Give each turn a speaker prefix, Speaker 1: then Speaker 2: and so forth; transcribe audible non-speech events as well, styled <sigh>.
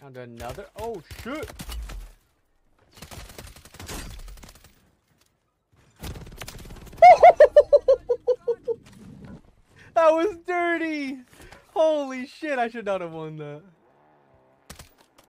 Speaker 1: Found another. Oh shit! <laughs> that was dirty. Holy shit! I should not have won that.